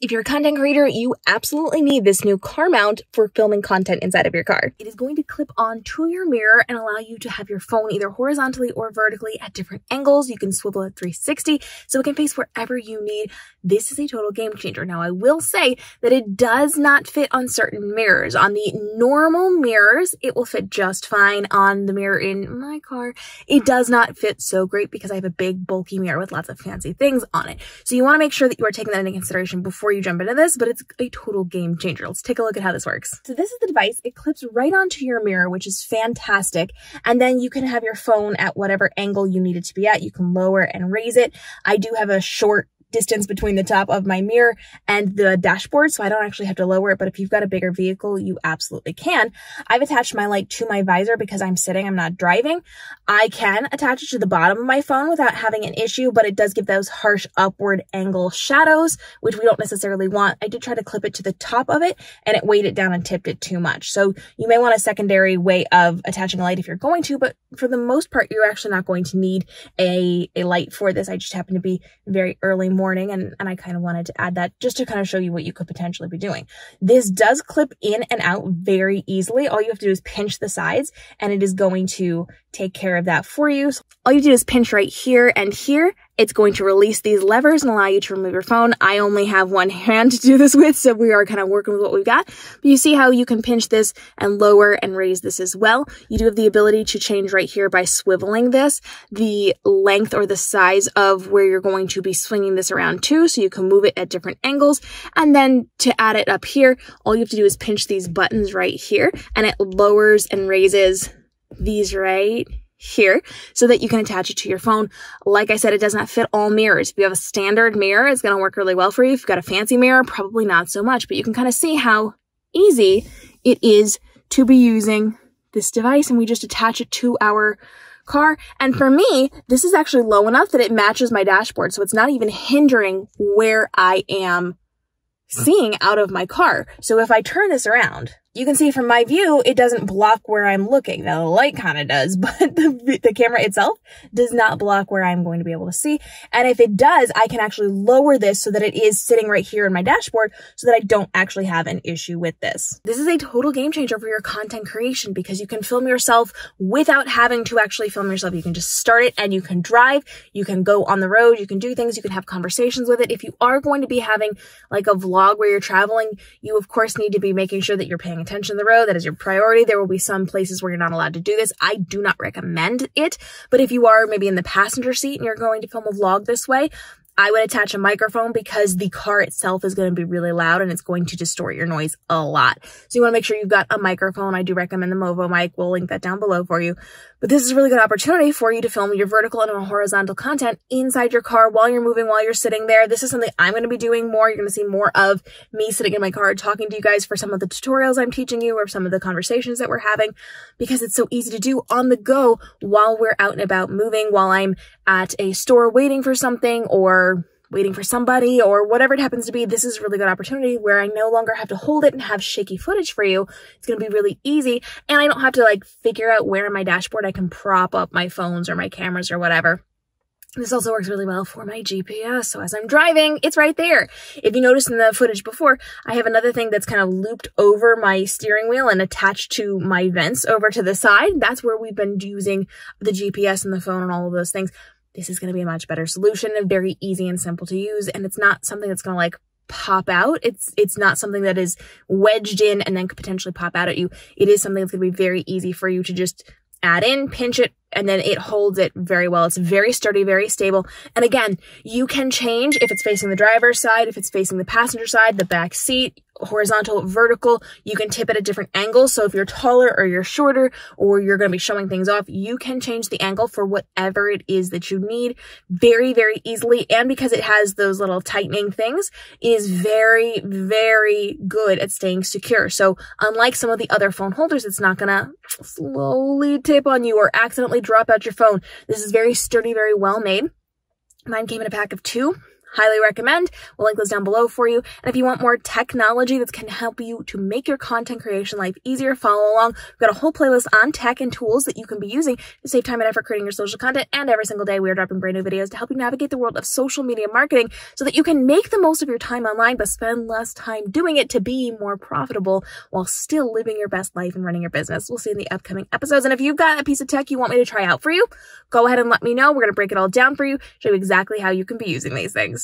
If you're a content creator, you absolutely need this new car mount for filming content inside of your car. It is going to clip on to your mirror and allow you to have your phone either horizontally or vertically at different angles. You can swivel at 360 so it can face wherever you need. This is a total game changer. Now, I will say that it does not fit on certain mirrors. On the normal mirrors, it will fit just fine. On the mirror in my car, it does not fit so great because I have a big bulky mirror with lots of fancy things on it. So you want to make sure that you are taking that into consideration before before you jump into this, but it's a total game changer. Let's take a look at how this works. So this is the device. It clips right onto your mirror, which is fantastic. And then you can have your phone at whatever angle you need it to be at. You can lower and raise it. I do have a short distance between the top of my mirror and the dashboard, so I don't actually have to lower it, but if you've got a bigger vehicle, you absolutely can. I've attached my light to my visor because I'm sitting, I'm not driving. I can attach it to the bottom of my phone without having an issue, but it does give those harsh upward angle shadows, which we don't necessarily want. I did try to clip it to the top of it, and it weighed it down and tipped it too much. So you may want a secondary way of attaching a light if you're going to, but for the most part, you're actually not going to need a, a light for this. I just happen to be very early morning and, and I kind of wanted to add that just to kind of show you what you could potentially be doing. This does clip in and out very easily. All you have to do is pinch the sides and it is going to take care of that for you. So all you do is pinch right here and here it's going to release these levers and allow you to remove your phone. I only have one hand to do this with, so we are kind of working with what we've got. But you see how you can pinch this and lower and raise this as well. You do have the ability to change right here by swiveling this, the length or the size of where you're going to be swinging this around to, so you can move it at different angles. And then to add it up here, all you have to do is pinch these buttons right here, and it lowers and raises these right here so that you can attach it to your phone. Like I said, it does not fit all mirrors. If you have a standard mirror, it's going to work really well for you. If you've got a fancy mirror, probably not so much, but you can kind of see how easy it is to be using this device and we just attach it to our car. And for me, this is actually low enough that it matches my dashboard. So it's not even hindering where I am seeing out of my car. So if I turn this around, you can see from my view, it doesn't block where I'm looking. Now the light kind of does, but the, the camera itself does not block where I'm going to be able to see. And if it does, I can actually lower this so that it is sitting right here in my dashboard so that I don't actually have an issue with this. This is a total game changer for your content creation because you can film yourself without having to actually film yourself. You can just start it and you can drive, you can go on the road, you can do things, you can have conversations with it. If you are going to be having like a vlog where you're traveling, you of course need to be making sure that you're paying paying attention to the road. That is your priority. There will be some places where you're not allowed to do this. I do not recommend it, but if you are maybe in the passenger seat and you're going to film a vlog this way, I would attach a microphone because the car itself is going to be really loud and it's going to distort your noise a lot. So you want to make sure you've got a microphone. I do recommend the Movo mic. We'll link that down below for you. But this is a really good opportunity for you to film your vertical and horizontal content inside your car while you're moving, while you're sitting there. This is something I'm going to be doing more. You're going to see more of me sitting in my car talking to you guys for some of the tutorials I'm teaching you or some of the conversations that we're having because it's so easy to do on the go while we're out and about moving, while I'm at a store waiting for something or waiting for somebody or whatever it happens to be, this is a really good opportunity where I no longer have to hold it and have shaky footage for you. It's going to be really easy. And I don't have to like figure out where in my dashboard I can prop up my phones or my cameras or whatever. This also works really well for my GPS, so as I'm driving, it's right there. If you noticed in the footage before, I have another thing that's kind of looped over my steering wheel and attached to my vents over to the side. That's where we've been using the GPS and the phone and all of those things this is going to be a much better solution and very easy and simple to use. And it's not something that's going to like pop out. It's, it's not something that is wedged in and then could potentially pop out at you. It is something that's going to be very easy for you to just add in, pinch it, and then it holds it very well. It's very sturdy, very stable. And again, you can change if it's facing the driver's side, if it's facing the passenger side, the back seat, horizontal, vertical. You can tip it at different angles. So if you're taller or you're shorter or you're going to be showing things off, you can change the angle for whatever it is that you need very, very easily. And because it has those little tightening things, is very, very good at staying secure. So unlike some of the other phone holders, it's not going to slowly tip on you or accidentally drop out your phone. This is very sturdy, very well made. Mine came in a pack of two. Highly recommend. We'll link those down below for you. And if you want more technology that can help you to make your content creation life easier, follow along. We've got a whole playlist on tech and tools that you can be using to save time and effort creating your social content. And every single day, we are dropping brand new videos to help you navigate the world of social media marketing so that you can make the most of your time online, but spend less time doing it to be more profitable while still living your best life and running your business. We'll see in the upcoming episodes. And if you've got a piece of tech you want me to try out for you, go ahead and let me know. We're going to break it all down for you, show you exactly how you can be using these things.